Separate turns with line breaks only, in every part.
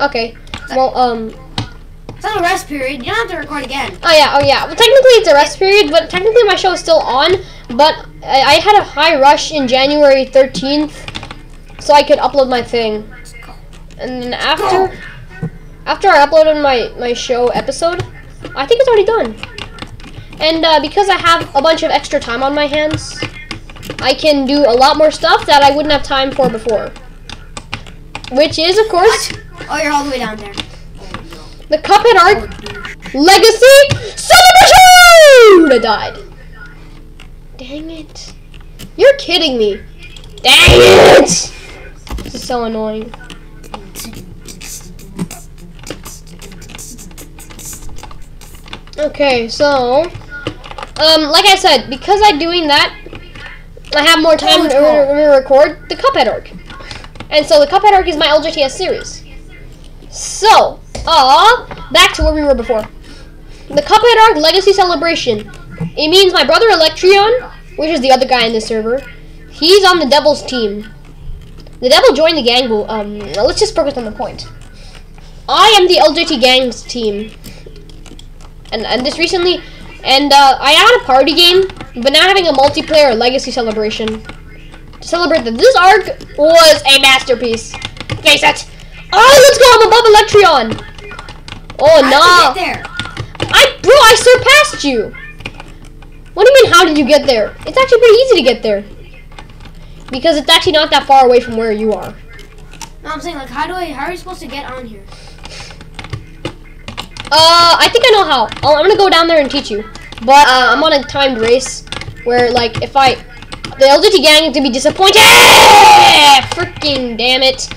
Okay. Well, um.
It's not a rest period. You don't have to record again.
Oh yeah. Oh yeah. Well, technically it's a rest period, but technically my show is still on. But I, I had a high rush in January 13th, so I could upload my thing. And then after, after I uploaded my my show episode, I think it's already done. And uh, because I have a bunch of extra time on my hands, I can do a lot more stuff that I wouldn't have time for before. Which is, of course,
Oh, you're all the way down there.
the Cuphead Arc. Legacy Celebration! I died. Dang it. You're kidding me. Dang it! This is so annoying. Okay, so, um, like I said, because I'm doing that, I have more time
Oh,
to re- re- record the Cuphead arc. And so the Cuphead arc is my LJTS series. So, uh, back to where we were before. The Cuphead arc Legacy Celebration. It means my brother Electrion, which is the other guy in this server, he's on the Devil's team. The Devil joined the gang, but um, let's just focus on the point. I am the LJT gang's team and and this recently, and uh, I had a party game, but now having a multiplayer legacy celebration to celebrate that this arc was a masterpiece. Face it. Oh, let's go! I'm above Electrion. Oh
How
no!
did you get there?
I bro, I surpassed you. What do you mean? How did you get there? It's actually pretty easy to get there because it's actually not that far away from where you are.
No, I'm saying like, how do I? How are you supposed to get on here?
Uh, I think I know how. i I'm gonna go down there and teach you. But uh, I'm on a timed race where, like, if I, the LJT gang is gonna be disappointed. Freaking damn it!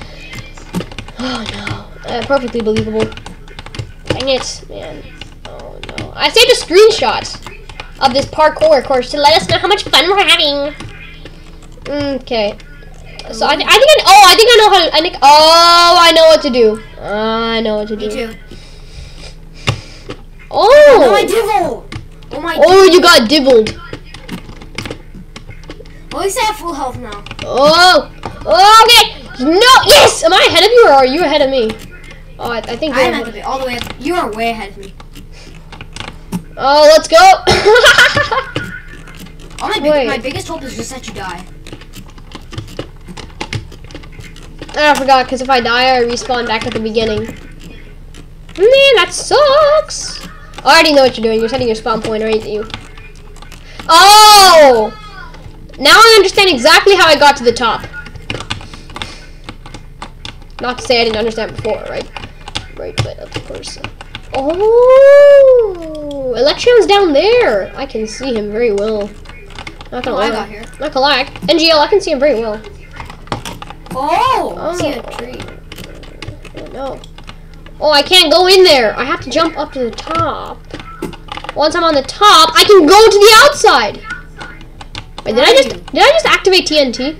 Oh no, uh, perfectly believable. Dang it, man. Oh no. I saved a screenshot of this parkour course to let us know how much fun we're having. Okay. So I, th- I think I, oh I think I know how to I think oh I know what to do. I know what to do.
Me too.
Oh!
Oh my divil! Oh my.
Oh, you got dibbled.
At least I have full health now.
Oh! Oh, okay! No! Yes! Am I ahead of you or are you ahead of me? Oh, I, I think
I
you're
am
ahead.
at the all the way. Up. You are way ahead of me.
Oh, let's go!
All my big, my biggest hope is just that you die.
Ah, I forgot, because if I die, I respawn back at the beginning. Man, that sucks! I already know what you're doing. You're setting your spawn point, right? You. Oh! Now I understand exactly how I got to the top. Not to say I didn't understand before, right? Right, but of course. Uh, oh! Electrion's down there! I can see him very well. Not gonna
Oh, I got here.
Not gonna lie. NGL, I can see him very well.
Oh! I see a
Oh.
tree.
Oh, no. Oh, I can't go in there. I have to jump up to the top. Once I'm on the top, I can go to the outside. Wait, did I just did I just activate TNT?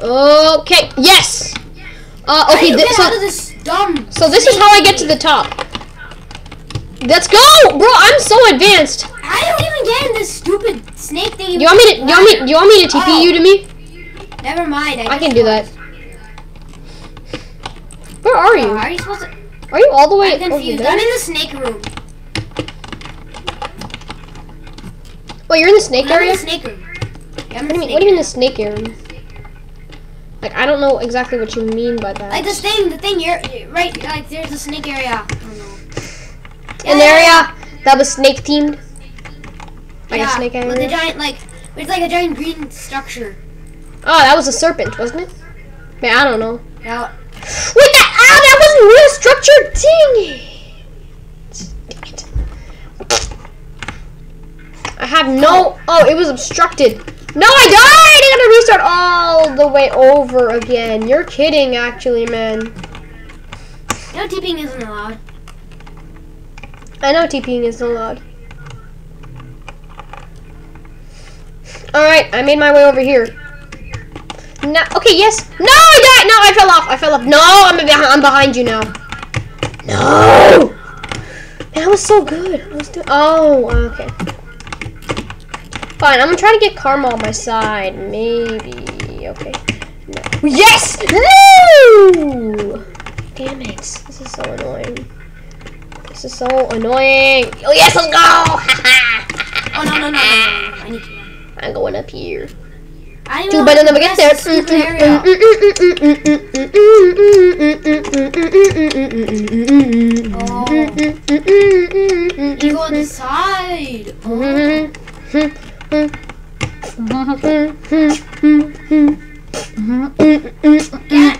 Okay. Yes. Uh, okay.
you
Thi-
get
so
this dumb?
so this is how I get to the top. Let's go, bro. I'm so advanced.
I don't even get in this stupid snake thing.
You want me to? You want me? You want me to TP
Oh.
you to me?
Never mind. I,
I can do that. Where are you?
how are you supposed to?
Are you all the way
I'm
over
confused.
there?
I'm in the snake room.
Wait, you're in the snake
I'm in
area?
the snake room. Yeah,
What do you
in the
mean?
snake
What do you mean
room.
the snake area? Like I don't know exactly what you mean by that.
Like this thing, the thing you're right. Like there's a snake area. I don't know.
An area that was snake themed. Like
yeah,
a snake area.
With a giant like, it's like a giant green structure.
Oh, that was a serpent, wasn't it? Man, I don't know.
Yeah.
Wait, that ah, that wasn't real structure. Dang it! I have no. Oh, it was obstructed. No, I died. I gotta restart all the way over again. You're kidding, actually, man.
No TPing isn't allowed.
I know TPing isn't allowed. Alright, I made my way over here. No, okay, yes. No, I died. No, I fell off. I fell off. No, I'm behind, I'm behind you now. No. Man, that was so good. I was doing. Oh, okay. Fine, I'm gonna try to get karma on my side. Maybe. Okay. No. Yes. No. damn it. This is so annoying. This is so annoying. Oh yes, let's go!
Oh no no no no! no. I need to.
I'm going up here.
I
Two
how
never
to
get there.
area. You go on the side. Can't,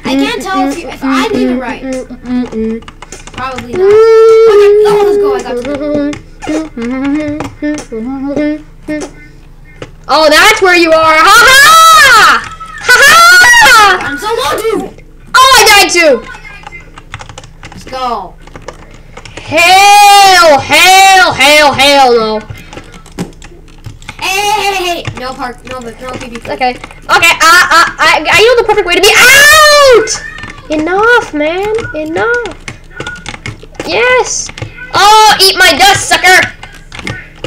I can't tell if, you, if I did it right. Probably not. Okay, oh, let's go. I got to.
Oh, that's where you are. Ha ha! Ha ha!
I'm so low, dude.
Oh, I died too.
Let's go.
Hell, hell, hell, hell no.
Hey, hey, hey, hey. No park. No, but no PvP.
Okay, okay, uh, uh, I, I know the perfect way to be out! Enough, man, enough. Yes. Oh, eat my dust, sucker.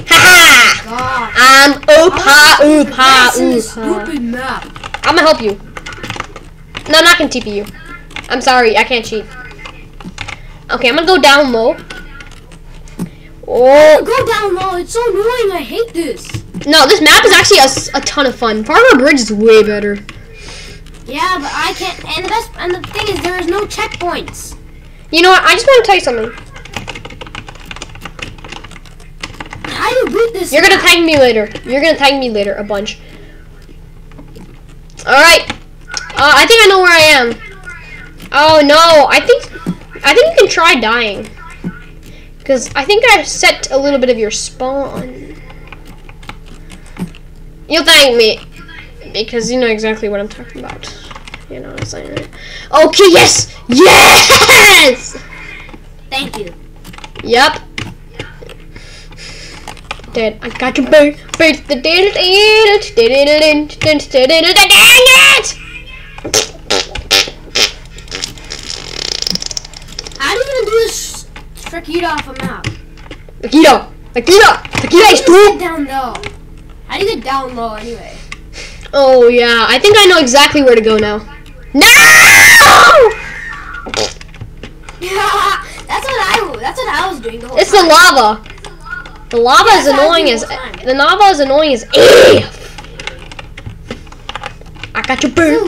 Ha ha! I'm oopa, oopa,
That's in this
oopa.
stupid map.
I'm gonna help you. No, I'm not gonna TP you. I'm sorry, I can't cheat. Okay, I'm gonna go down low. Oh,
Go down low. It's so annoying. I hate this.
no, this map is actually a ton of fun. Farmer Bridge is way better.
Yeah, but I can't. And the best. And the thing is, there is no checkpoints.
You know what? I just want to tell you something.
How do you beat this?
You're gonna
map?
tag me later. You're gonna tag me later a bunch. All right. Uh, I think I know where I am. Oh no! I think I think you can try dying. Cause I think I set a little bit of your spawn. You'll thank me because you know exactly what I'm talking about. You know what I'm saying? right? Okay. Yes. Yes.
Thank you.
Yep. Dead. I got you, babe. Babe, the did it, it, did it, it, did it, did it, dang it!
How do you even do you off a map?
Akita! Akita! Akita is too!
get down low? How do you get down low anyway?
Oh, yeah. I think I know exactly where to go now. No!
that's what I. That's what I was doing the whole
It's the lava. The lava
Yeah,
is
that's what I
annoying as
the time.
the lava is annoying as I got you, babe.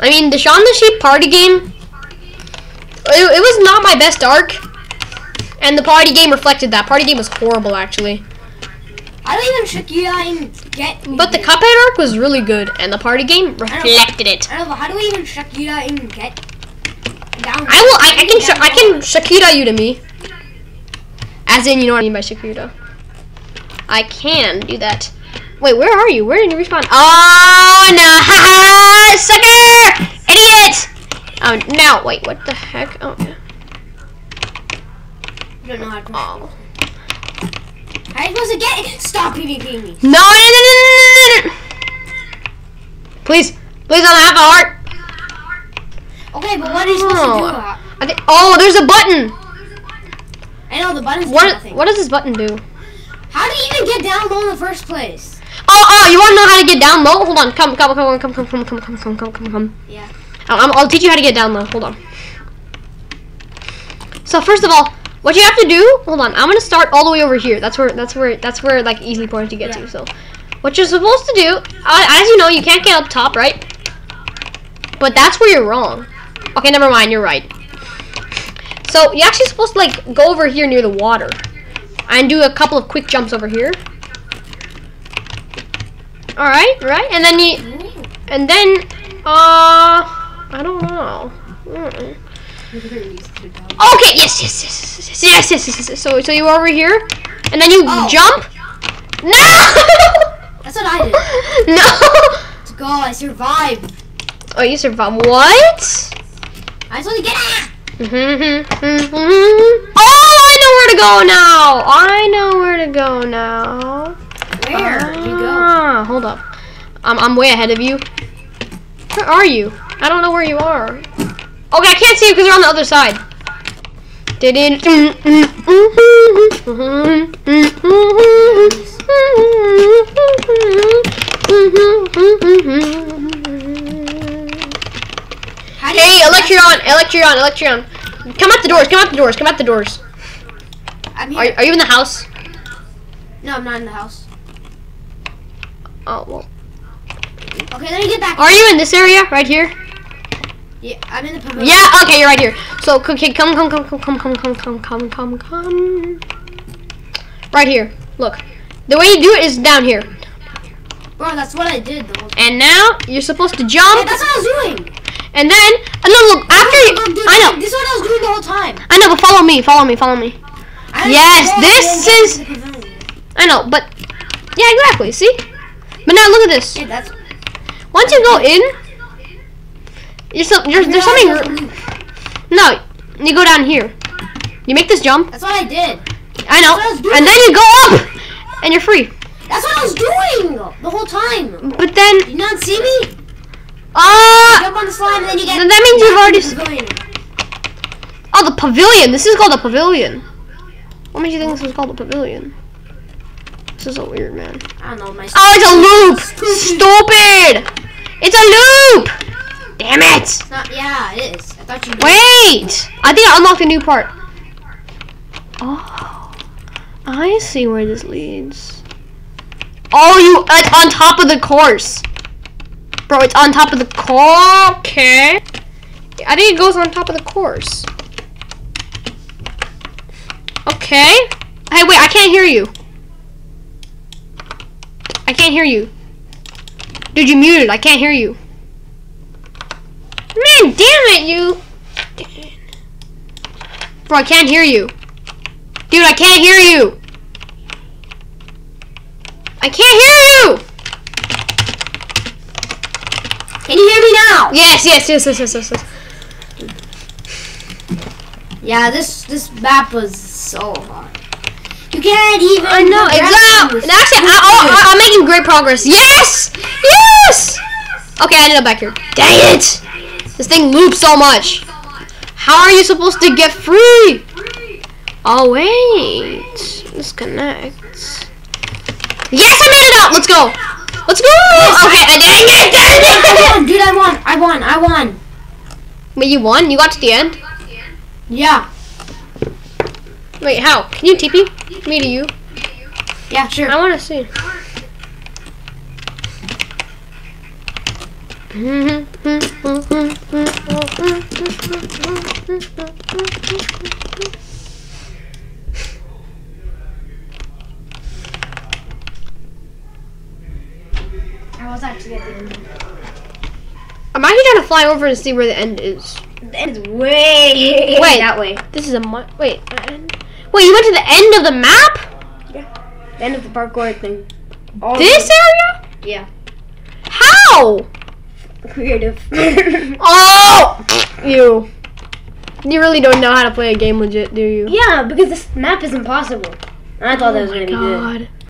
I mean, the Shaun the Sheep party game, it, it was not my best arc. And the party game reflected that. Party game was horrible, actually.
I don't even trick you and get. me
But the. Cuphead arc was really good, and the party game reflected it.
I don't know. How do we even trick you and get?
I will. I, I can. Sh- I can? Shakira you to me. As in, you know what I mean by Shakira. I can do that. Wait, where are you? Where did you respawn? Oh no! Ha Sucker! Idiot! Oh now, wait. What the heck? Oh. yeah.
You don't know how to.
Oh.
How are you supposed to get it? Stop PvPing me.
No, no, no, no, no, no, no. Please, please don't have a heart.
Okay, but what are you supposed to do?
Oh.
Uh,
I think. Oh, there's a button.
I know the buttons do
What? What does this button do?
How do you even get down low in the first place?
Oh, oh, you want to know how to get down low? Hold on. Come, come, come, come, come, come, come, come, come, come, come, come.
Yeah.
I'll, I'll teach you how to get down low. Hold on. So first of all, what you have to do? Hold on. I'm gonna start all the way over here. That's where. That's where. That's where like easy point to get
Yeah.
to. So, what you're supposed to do, uh, as you know, you can't get up top, right? But that's where you're wrong. Okay, never mind. You're right. So you're actually supposed to like go over here near the water, and do a couple of quick jumps over here. All right, right, and then you, and then, uh, I don't know. Mm. Okay, yes, yes, yes, yes, yes, yes, yes, yes, yes. So, so you over here, and then you
Oh.
jump. No!
That's what I did.
no!
Let's go. I survived.
Oh, you survived. What?
I just want to get out.
oh, I know where to go now. I know where to go now.
Where? You go.
Ah, hold up. I'm, I'm way ahead of you. Where are you? I don't know where you are. Okay, I can't see you because you're on the other side. Hey, Electrion, Electrion, Electrion. Come out the doors, come out the doors, come out the doors.
I'm
Are,
here.
are you in the house?
No, I'm not in the house.
Oh, well.
Okay, let me get back.
Are you in this area right here?
Yeah, I'm in the pavilion.
Yeah, okay, you're right here. So, okay, come, come, come, come, come, come, come, come, come, come, come. Right here. Look. The way you do it is down here.
Bro, that's what I did time.
And now, you're supposed to
Yeah,
jump.
that's what I was doing.
And then, uh, no, look, after you,
dude,
I know,
This is what I was doing the whole time.
I know, but follow me, follow me, follow me. Yes, this is-
into the pavilion.
I know, but, yeah, exactly, see? But now look at this.
Yeah, that's.
Once you go in, you're so, you're, there's something, no, you go down here. You make this jump, That's
what I did.
I know,
I
and then you go up, and you're free.
That's what I was doing the whole time.
But then,
Did you not see me?
Uh,
Jump on the slime then you get.
That means you've already
Pavilion.
oh, the pavilion. This is called the pavilion. What made you think this was called the pavilion? This is so weird, man.
I don't know my.
Oh, it's a loop. Stupid. It's a loop. Damn it.
It's not, yeah, it is. I thought you.
Wait. I think I unlocked a new part. Oh, I see where this leads. Oh, you, it's on top of the course. Bro, it's on top of the course. Okay. I think it goes on top of the course. Okay. Hey, wait, I can't hear you. I can't hear you. Dude, you muted. I can't hear you. Man, damn it, you. Bro, I can't hear you. Dude, I can't hear you. I can't hear you.
Can you hear me now?
Yes, yes, yes, yes, yes, yes. yes.
Yeah, this this map was so hard. You can't even.
I know, exactly. Actually, I, I, I, I'm making great progress. Yes! Yes! Okay, I ended up back here. Dang it! This thing loops so much. How are you supposed to get free? Oh, wait. Disconnect. Yes, I made it out! Let's go! Let's go! Okay, I dang it! Dang
I
it!
won, dude! I won! I won! I won!
Wait, you won? You got to the end?
Yeah,
Wait, how? Can you TP me to you?
yeah, sure.
I want to see.
I was actually at the end.
I'm actually trying to fly over and see where the end is.
The end is way
Wait.
that way.
This is a mu- wait. Wait, you went to the end of the map?
The end of the parkour thing. All
This area?
Yeah.
How?
Creative.
Oh, you. You really don't know how to play a game legit, do you?
yeah, because this map is impossible. I thought oh that was gonna be good.
God.